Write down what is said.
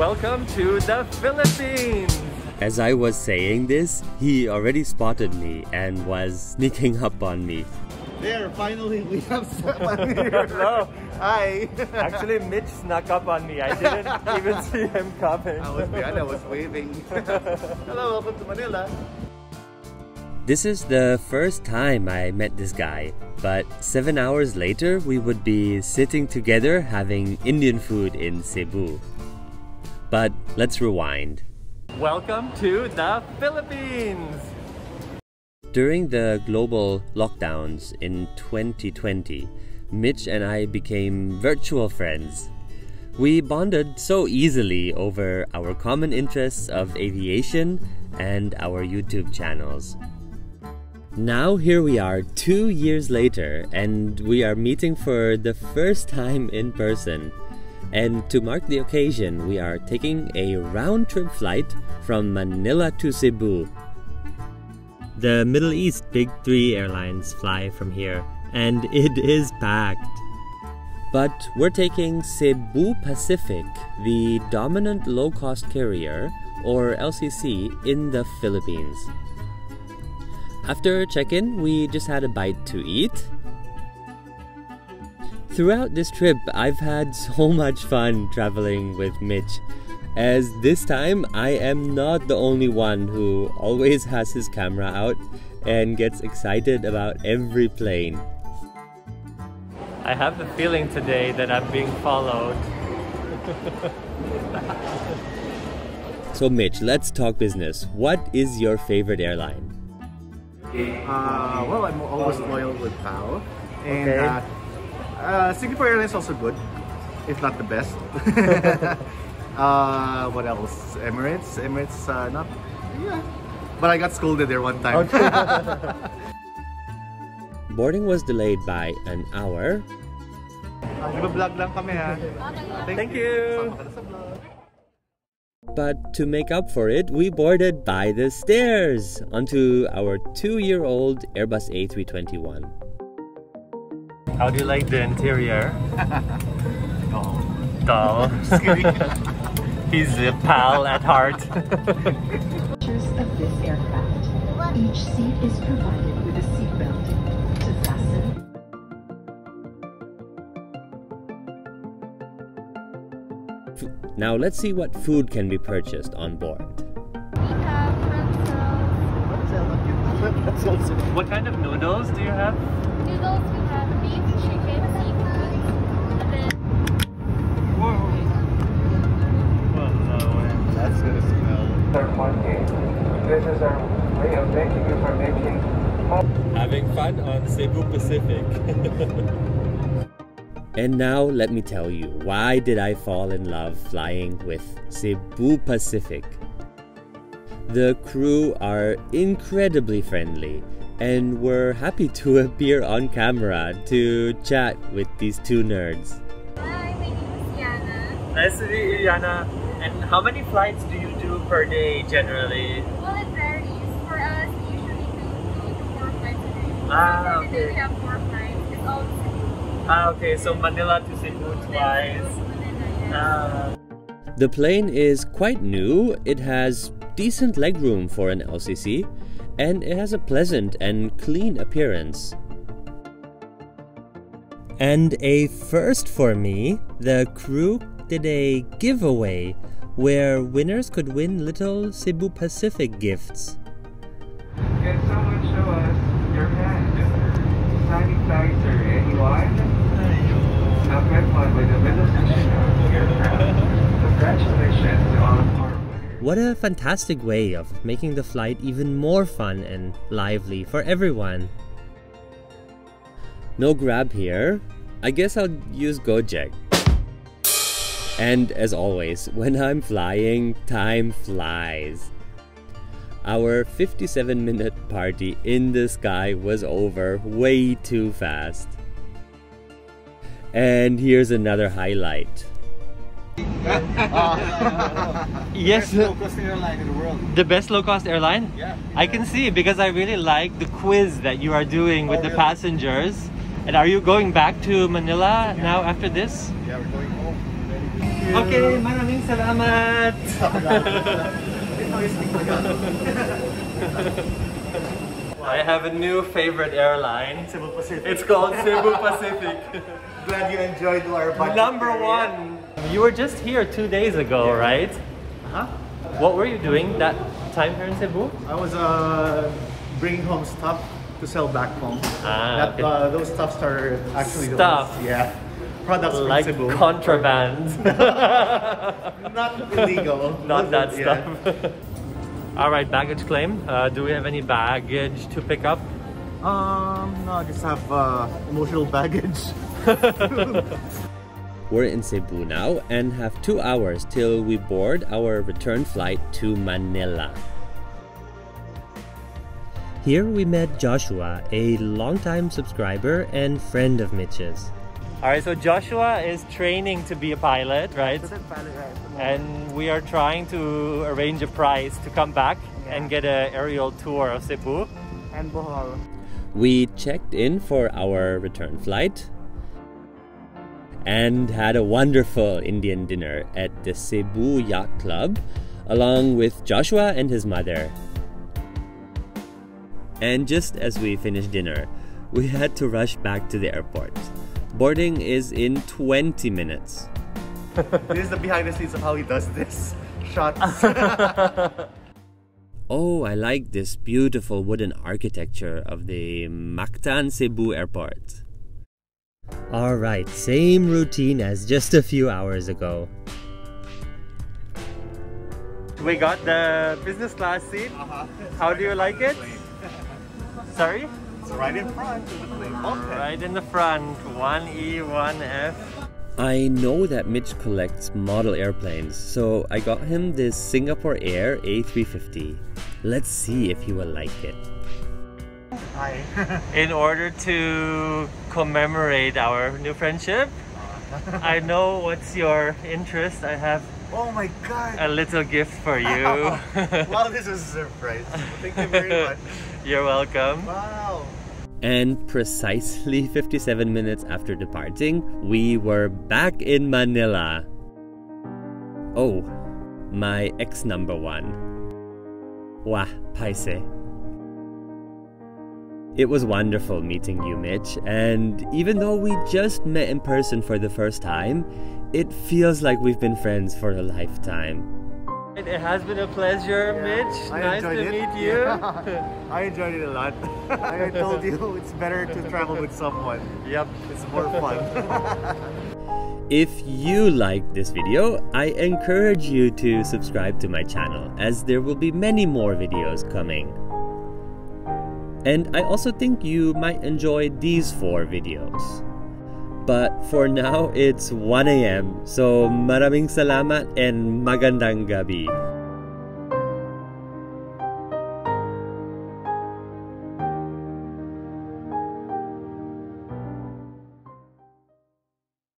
Welcome to the Philippines! As I was saying this, he already spotted me and was sneaking up on me. There, finally we have someone here. Hello. Hi. Actually, Mitch snuck up on me. I didn't even see him coming. I was behind, I was waving. Hello, welcome to Manila. This is the first time I met this guy, but seven hours later, we would be sitting together having Indian food in Cebu. But let's rewind. Welcome to the Philippines! During the global lockdowns in 2020, Mitch and I became virtual friends. We bonded so easily over our common interests of aviation and our YouTube channels. Now, here we are two years later, and we are meeting for the first time in person. And to mark the occasion, we are taking a round trip flight from Manila to Cebu. The Middle East Big Three airlines fly from here, and it is packed. But we're taking Cebu Pacific, the dominant low cost carrier, or LCC, in the Philippines. After check in, we just had a bite to eat. Throughout this trip, I've had so much fun traveling with Mitch, as this time I am not the only one who always has his camera out and gets excited about every plane. I have the feeling today that I'm being followed. So, Mitch, let's talk business. What is your favorite airline? Uh, well, I'm always loyal with PAL. And Okay. uh, uh, Singapore Airlines also good, if not the best. uh, what else? Emirates? Emirates, uh, not, yeah. But I got scolded there one time. Boarding was delayed by an hour, Nag-vlog lang kami ha. Thank you! Sama ka na sa vlog. but to make up for it, we boarded by the stairs onto our two year old Airbus A321. How do you like the interior? Oh. Dull. He's a pal at heart. Features of this aircraft. Each seat is provided with a seatbelt. To fasten, Now let's see what food can be purchased on board. We have pretzels, what kind of noodles do you have? noodles, Having on Cebu Pacific. and now let me tell you, why did I fall in love flying with Cebu Pacific? The crew are incredibly friendly and were happy to appear on camera to chat with these two nerds. Hi, my name is Yana. Nice to meet you, Yana. And how many flights do you do per day generally? Well, it varies. For us, we usually do two to four flights a day. Ah, so for today, okay. we have four flights. It's all Cebu. Ah, okay, so Manila to Cebu twice. Ah, The plane is quite new, it has decent legroom for an LCC, and it has a pleasant and clean appearance. And a first for me, the crew did a giveaway where winners could win little Cebu Pacific gifts. Can someone show us your hand? Sanitizer, anyone? Have had fun with the middle section of your aircraft. Congratulations to all of our winners. What a fantastic way of making the flight even more fun and lively for everyone. No grab here. I guess I'll use Gojek. And as always, when I'm flying, time flies. Our 57 minute party in the sky was over way too fast. And here's another highlight. yes, Cost airline in the world. the best low cost airline? Yeah. I can see because I really like the quiz that you are doing with Oh, the really? passengers. And are you going back to Manila now after this? Yeah, we're going home. Very good. you. Okay, maraming salamat. I have a new favorite airline. Cebu Pacific. It's called Cebu Pacific. Glad you enjoyed our budget. Number one. You were just here two days ago, right? Uh huh. What were you doing that time here in Cebu? I was uh, bringing home stuff to sell back home. Ah, that, okay. uh, those stuffs are actually the Stuff. ones- yeah. Products from Like Cebu. contraband. Not illegal. Not that Yeah. stuff. All right, baggage claim. Uh, do we have any baggage to pick up? Um, no, I just have uh, emotional baggage. We're in Cebu now and have two hours till we board our return flight to Manila. Here we met Joshua, a longtime subscriber and friend of Mitch's. Alright, so Joshua is training to be a pilot, right? And we are trying to arrange a prize to come back and get an aerial tour of Cebu. And Bohol. We checked in for our return flight and had a wonderful Indian dinner at the Cebu Yacht Club along with Joshua and his mother. And just as we finished dinner, we had to rush back to the airport. Boarding is in 20 minutes. This is the behind the scenes of how he does this. Shots. Oh, I like this beautiful wooden architecture of the Mactan Cebu Airport. Alright, same routine as just a few hours ago. We got the business class seat. Uh-huh. How do you like it? Sorry? It's right in front of the plane. Okay. Right in the front, E, 1E, 1F. I know that Mitch collects model airplanes, so I got him this Singapore Air A350. Let's see if he will like it. Hi. In order to commemorate our new friendship, I know what's your interest. I have oh my god. a little gift for you. wow, this is a surprise. Thank you very much. You're welcome. Wow. And precisely 57 minutes after departing, we were back in Manila. Oh, my ex number one. Wah, paise. It was wonderful meeting you, Mitch, and even though we just met in person for the first time, it feels like we've been friends for a lifetime. It has been a pleasure, Mitch. I nice to it. meet you. Yeah. I enjoyed it a lot. I told you it's better to travel with someone. Yep. It's more fun. If you liked this video, I encourage you to subscribe to my channel as there will be many more videos coming. And I also think you might enjoy these four videos. But for now, it's 1 a.m. So maraming salamat and magandang gabi.